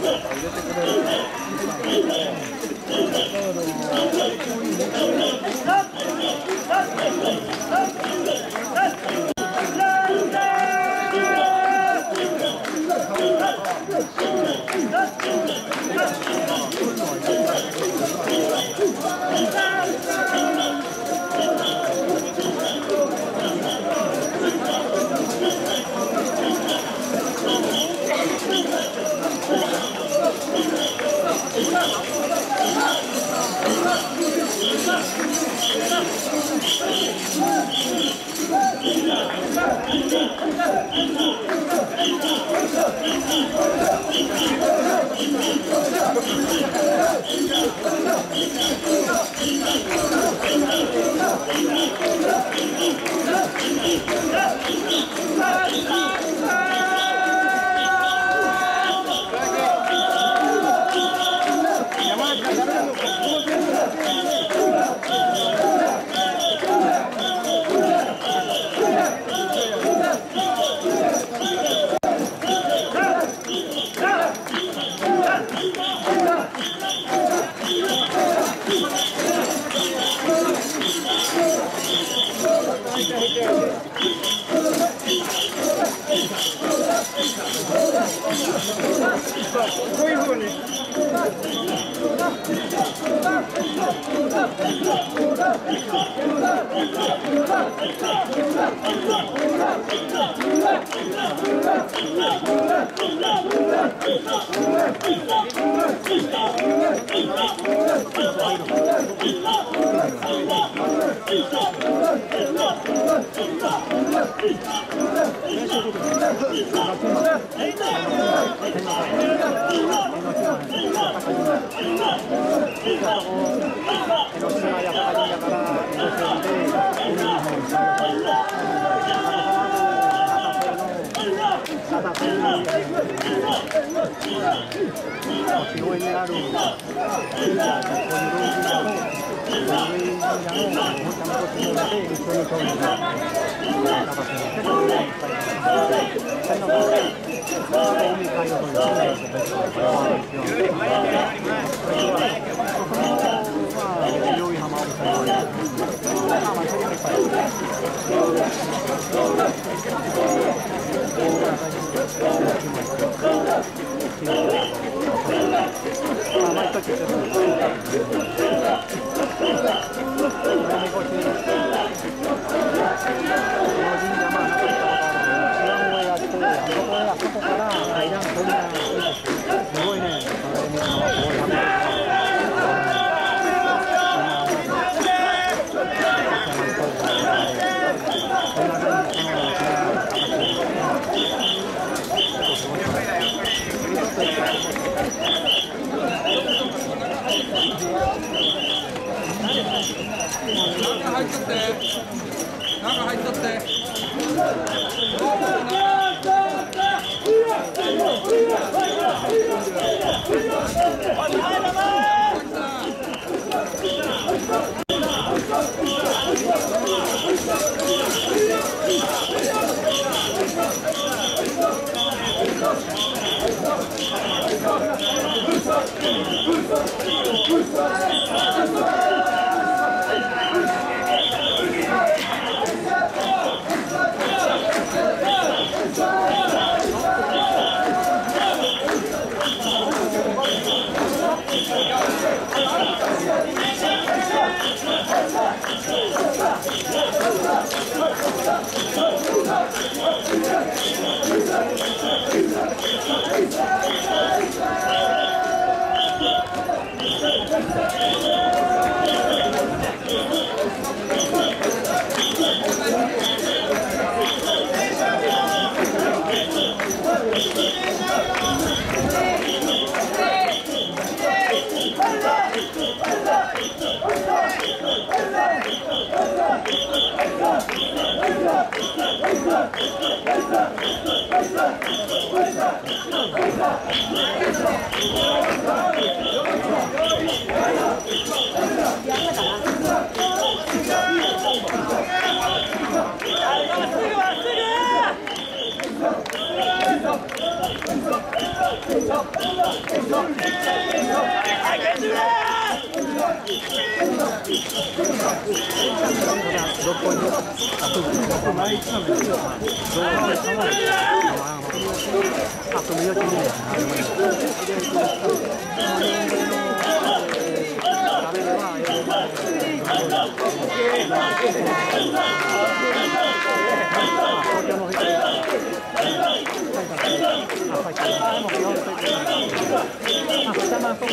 入れてくれるこ江広いにある神社やこういう老人だと老人者のおもちゃの土地ので一緒にそういうなんかその結構いっぱいそれの方で海海の方に住んでる人たちがいっぱいあるんですよ。そこのまあ両位浜をされてまあまあそれがいっぱいある。まあ、一つちょっと。そこから階段こんなすごいね。中入っとって中入っとって「I can do that! 下面就那个。